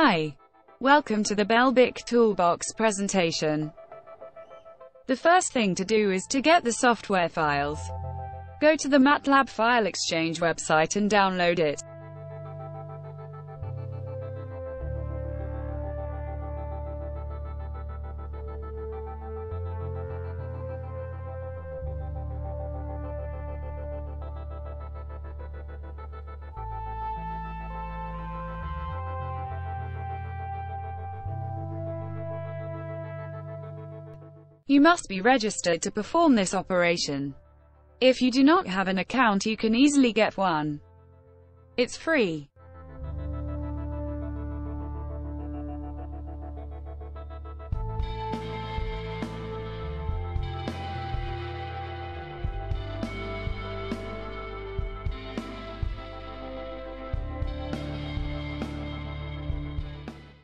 Hi. Welcome to the Belbic Toolbox presentation. The first thing to do is to get the software files. Go to the MATLAB File Exchange website and download it. You must be registered to perform this operation. If you do not have an account you can easily get one. It's free.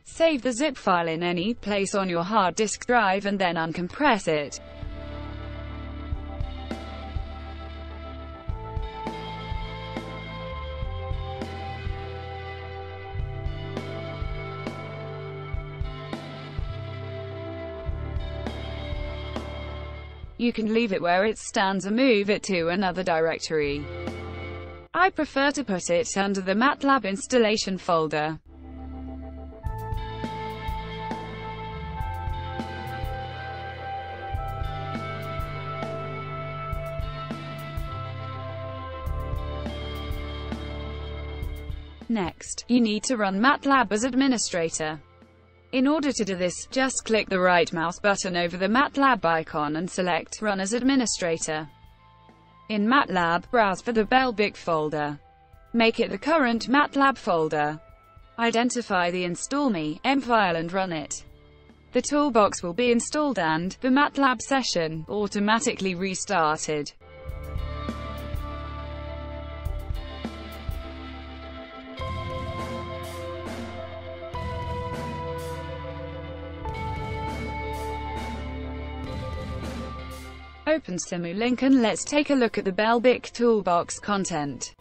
Save the zip file in any place on your hard disk drive and then uncompress it. You can leave it where it stands or move it to another directory. I prefer to put it under the MATLAB installation folder. Next, you need to run MATLAB as administrator. In order to do this, just click the right mouse button over the MATLAB icon and select Run as Administrator. In MATLAB, browse for the Belbic folder. Make it the current MATLAB folder. Identify the Install Me M file and run it. The toolbox will be installed and the MATLAB session automatically restarted. Open Simulink and let's take a look at the Belbic Toolbox content.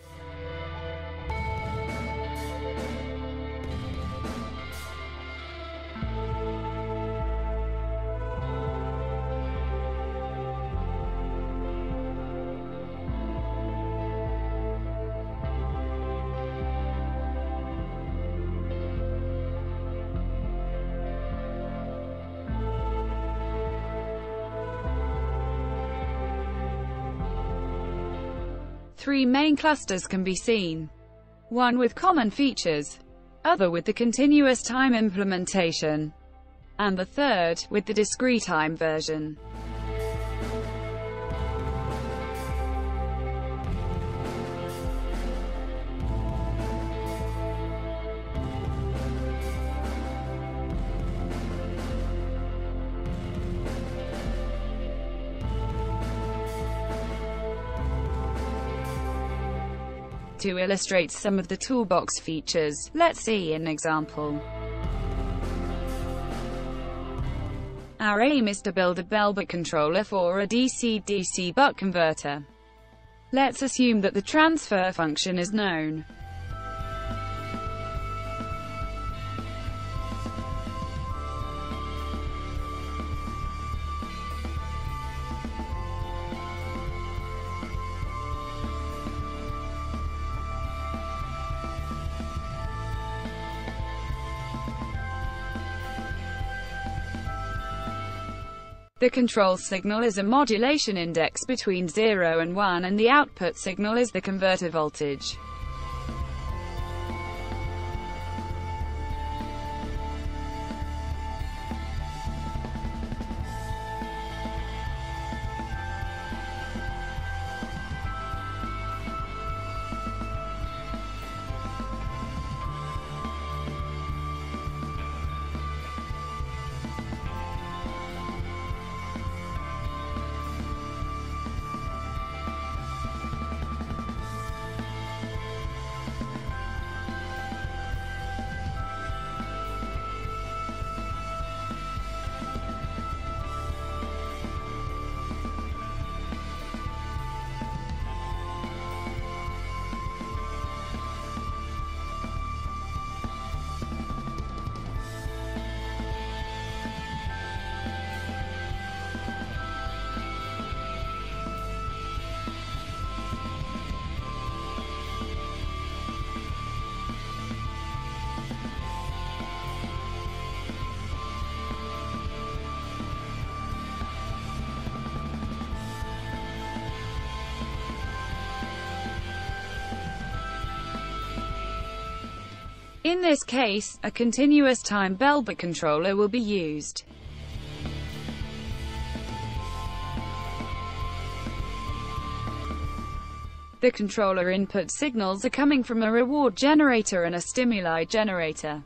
Three main clusters can be seen. One with common features, other with the continuous time implementation, and the third, with the discrete time version. To illustrate some of the toolbox features, let's see an example. Our aim is to build a Belbic controller for a DC-DC buck converter. Let's assume that the transfer function is known. The control signal is a modulation index between 0 and 1 and the output signal is the converter voltage. In this case, a continuous time Belbic controller will be used. The controller input signals are coming from a reward generator and a stimuli generator.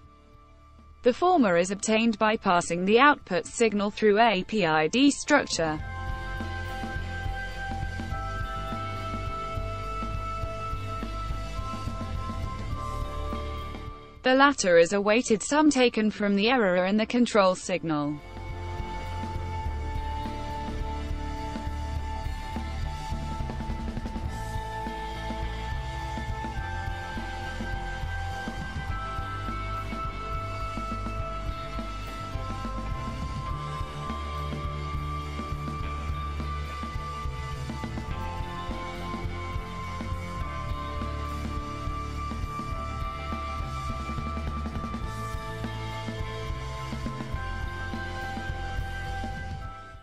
The former is obtained by passing the output signal through a PID structure. The latter is a weighted sum taken from the error in the control signal.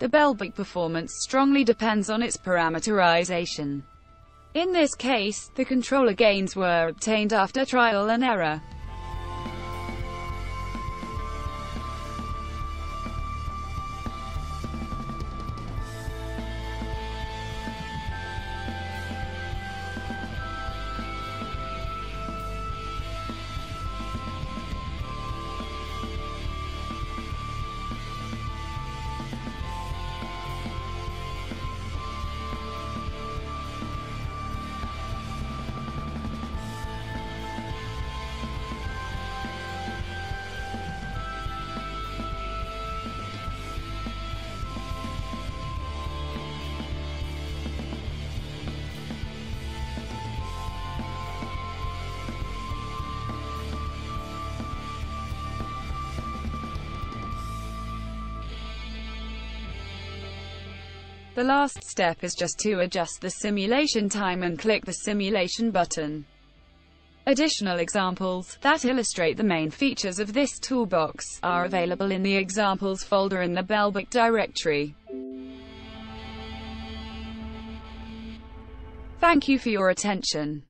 The Belbic performance strongly depends on its parameterization. In this case, the controller gains were obtained after trial and error. The last step is just to adjust the simulation time and click the simulation button. Additional examples, that illustrate the main features of this toolbox, are available in the examples folder in the Belbic directory. Thank you for your attention.